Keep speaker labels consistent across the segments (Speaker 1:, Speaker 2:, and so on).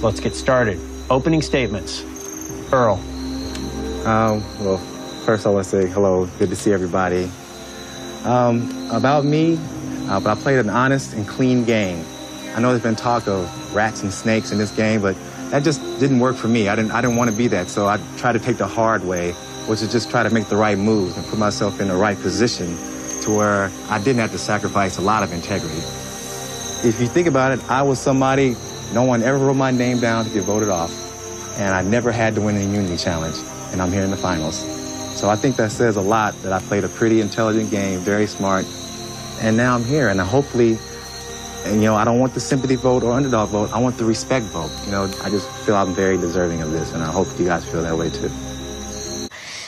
Speaker 1: Let's get started. Opening statements. Earl.
Speaker 2: Um, well, first I want to say hello. Good to see everybody. Um, about me, uh, but I played an honest and clean game. I know there's been talk of rats and snakes in this game, but that just didn't work for me. I didn't, I didn't want to be that, so I tried to take the hard way, which is just try to make the right moves and put myself in the right position to where I didn't have to sacrifice a lot of integrity. If you think about it, I was somebody no one ever wrote my name down to get voted off, and I never had to win an immunity challenge, and I'm here in the finals. So I think that says a lot that I played a pretty intelligent game, very smart, and now I'm here, and hopefully, and you know, I don't want the sympathy vote or underdog vote. I want the respect vote. You know, I just feel I'm very deserving of this, and I hope you guys feel that way too.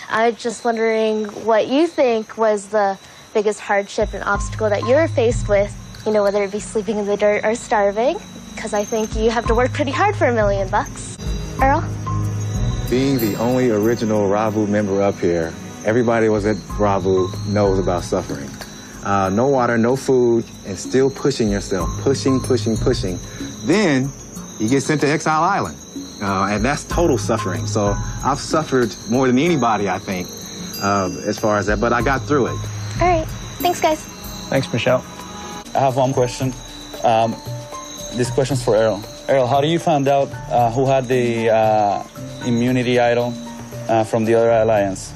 Speaker 3: I'm just wondering what you think was the biggest hardship and obstacle that you're faced with, you know, whether it be sleeping in the dirt or starving, because I think you have to work pretty hard for a million bucks. Earl?
Speaker 2: Being the only original Ravu member up here, everybody was at Ravu knows about suffering. Uh, no water, no food, and still pushing yourself, pushing, pushing, pushing. Then you get sent to Exile Island, uh, and that's total suffering. So I've suffered more than anybody, I think, uh, as far as that, but I got through it.
Speaker 3: All right. Thanks, guys.
Speaker 1: Thanks, Michelle.
Speaker 4: I have one question. Um, this question's for Errol. Errol, how do you find out uh, who had the uh, immunity idol uh, from the other alliance?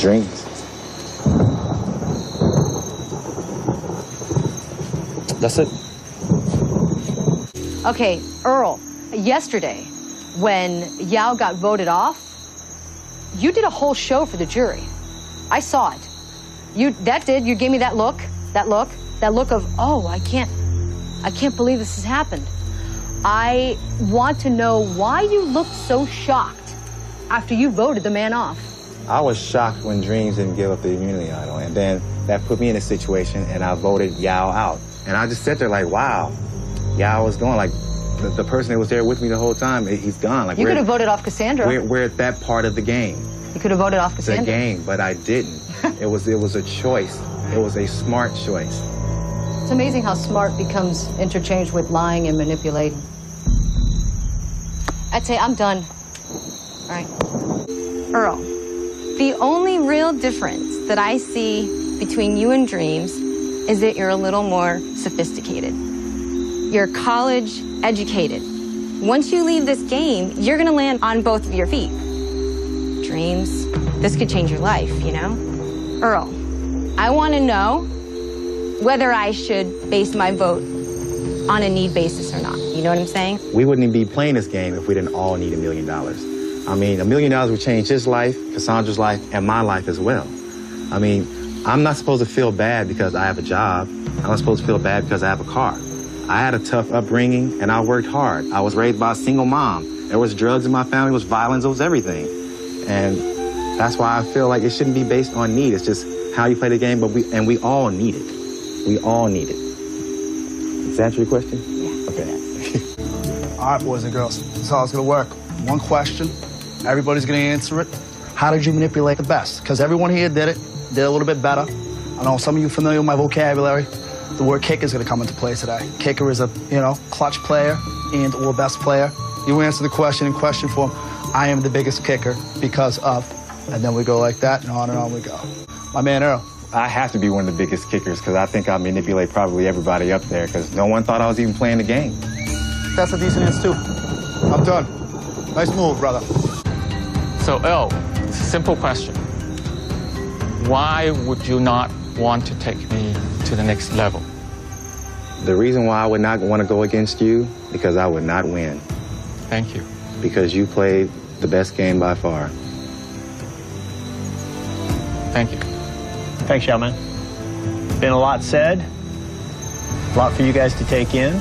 Speaker 2: Dreamz.
Speaker 4: That's it.
Speaker 5: Okay, Earl, yesterday, when Yau got voted off, you did a whole show for the jury. I saw it. You that did. You gave me that look, that look, that look of, oh, I can't, I can't believe this has happened. I want to know why you looked so shocked after you voted the man off.
Speaker 2: I was shocked when Dreamz didn't give up the immunity idol, and then that put me in a situation, and I voted Yau out. And I just sat there like, wow, Yau was going Like, the, the person that was there with me the whole time, he's gone. Like,
Speaker 5: You could have voted off Cassandra.
Speaker 2: We're, we're at that part of the game,
Speaker 5: You could have voted off Cassandra.
Speaker 2: the game, but I didn't. it was it was a choice. It was a smart choice.
Speaker 5: It's amazing how smart becomes interchanged with lying and manipulating. I'd say I'm done. All right.
Speaker 6: Earl, the only real difference that I see between you and Dreamz is that you're a little more sophisticated. You're college educated. Once you leave this game, you're going to land on both of your feet. Dreamz, this could change your life, you know? Earl, I want to know whether I should base my vote on a need basis or not. You know what I'm saying?
Speaker 2: We wouldn't be playing this game if we didn't all need a million dollars. I mean, a million dollars would change his life, Cassandra's life, and my life as well. I mean, I'm not supposed to feel bad because I have a job. I'm not supposed to feel bad because I have a car. I had a tough upbringing and I worked hard. I was raised by a single mom. There was drugs in my family, there was violence, it was everything. And that's why I feel like it shouldn't be based on need. It's just how you play the game, but we and we all need it. We all need it. Does that answer your question? Yeah. Okay.
Speaker 7: All right, boys and girls, this is how it's gonna work. One question, everybody's gonna answer it. How did you manipulate the best? Because everyone here did it, did a little bit better. I know some of you familiar with my vocabulary. The word kicker is gonna come into play today. Kicker is a, you know, clutch player and or best player. You answer the question in question form. I am the biggest kicker because of, and then we go like that, and on and on we go. My man Earl.
Speaker 2: I have to be one of the biggest kickers because I think I manipulate probably everybody up there because no one thought I was even playing the game.
Speaker 7: That's a decent answer too. I'm done. Nice move, brother.
Speaker 8: So, Earl, simple question. Why would you not want to take me to the next level?
Speaker 2: The reason why I would not want to go against you because I would not win
Speaker 8: Thank you.
Speaker 2: because you played the best game by far.
Speaker 8: Thank you.
Speaker 1: Thanks, Yau, man. Been a lot said, a lot for you guys to take in.